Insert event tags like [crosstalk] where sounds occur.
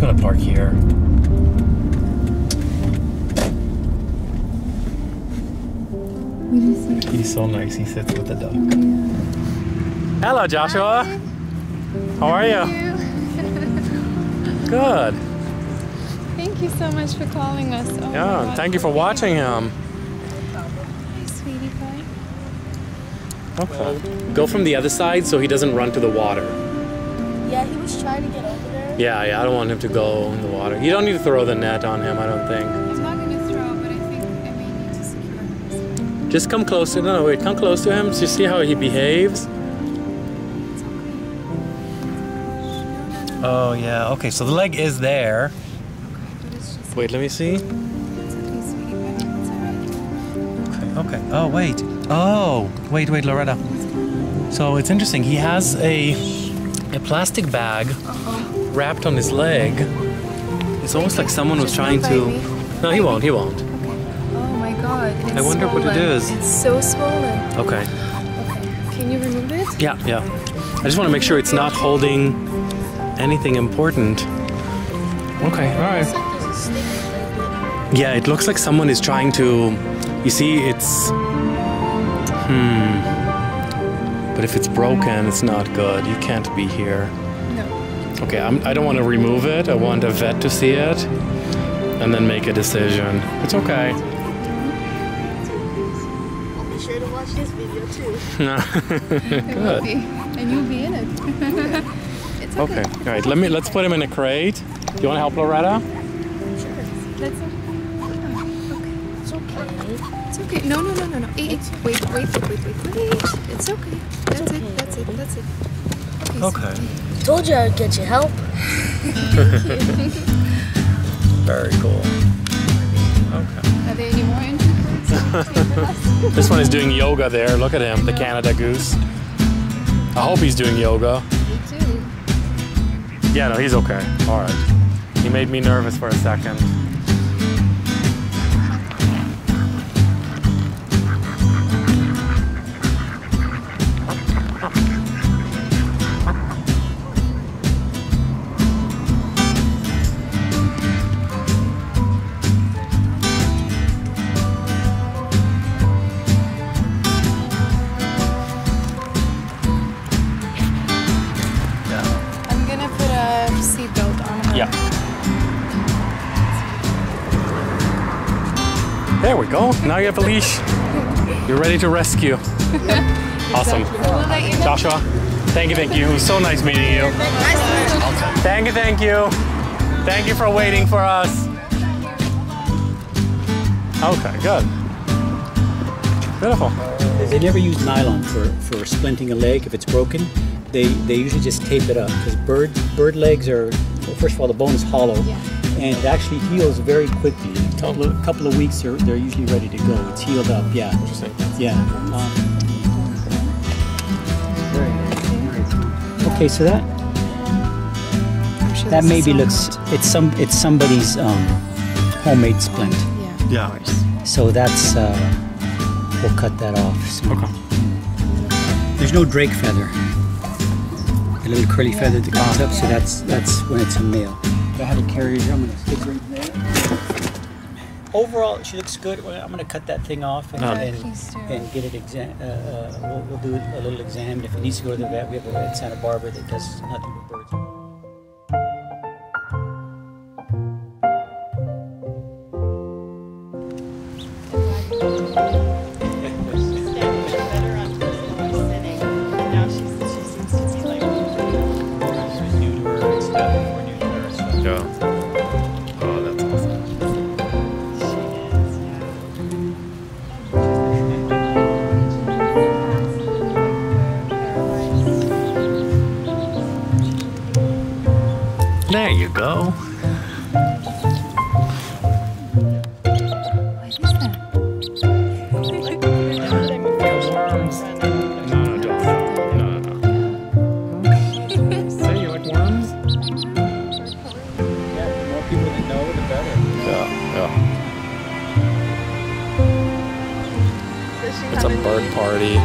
just gonna park here. We just see. He's so nice. He sits with the duck. Oh, yeah. Hello, Joshua. How are you? [laughs] Good. Thank you so much for calling us. Oh Yeah, God. thank you for watching him. Hi, sweetie pie. Okay. Go from the other side so he doesn't run to the water. Yeah, he was trying to get over there. Yeah, yeah, I don't want him to go in the water. You don't need to throw the net on him, I don't think. I'm not going to throw, but I think I may need to secure him. Just come closer. No, no, wait, come close to him. So you see how he behaves? Oh, yeah. Okay, so the leg is there. Okay, but it's just. Wait, let me see. Okay, sweetie pie. It's alright. Okay, okay. Oh, wait. Oh, wait, wait, Loreta. So it's interesting. He has a a plastic bag uh-huh. Wrapped on his leg. It's almost like someone was trying to. me. No, he won't. He won't. Oh my god. It's I wonder what it swollen. is. It's so swollen. Okay. Okay. Can you remove it? Yeah, yeah. I just want to make sure it's not holding anything important. Okay, all right. Looks like there's a stick right Yeah, it looks like someone is trying to. You see, it's. Hmm. But if it's broken, it's not good. You can't be here. No. Okay, I'm, I don't want to remove it. I want a vet to see it and then make a decision. It's okay. I'll be sure to watch this video too. [laughs] It good. And you'll be in it. [laughs] it's okay. Okay, all right. Let me. Let's put him in a crate. Do you want to help Loreta? Sure. Let's. It's okay. It's okay. No, no, no, no, no. Hey, hey, wait, wait, wait, wait, wait, wait. It's okay. That's it. That's it. That's it. Okay. Sweetie. Told you I'd get you help. [laughs] Very cool. Okay. Are there any more entry [laughs] This one is doing yoga there. Look at him, the Canada goose. I hope he's doing yoga. Me too. Yeah, no, he's okay. All right. He made me nervous for a second. A seatbelt on her. Yeah. There we go. Now you have a leash. You're ready to rescue. [laughs] Awesome. We'll let you know. Joshua, thank you, thank you. It was so nice meeting you. Thank you, thank you. Thank you for waiting for us. Okay, good. Beautiful. They never use nylon for, for splinting a leg if it's broken. They, they usually just tape it up because bird bird legs are well, first of all the bone is hollow Yeah. and it actually heals very quickly. A couple of, couple of weeks they're, they're usually ready to go. It's healed up. Yeah. Yeah. Um. Okay, so that sure that maybe looks hot. it's some it's somebody's um, homemade splint. Yeah. Yeah. So that's uh, we'll cut that off. soon. Okay. There's no drake feather. A little curly feather that comes up, so that's that's when it's a male. If I had a carrier here, I'm gonna stick right there. Overall, she looks good. I'm gonna cut that thing off and, Oh. and, and get it exam. Uh, uh, we'll, we'll do a little exam. If it needs to go to the vet, we have a vet in Santa Barbara that does nothing but birds. It's a bird party.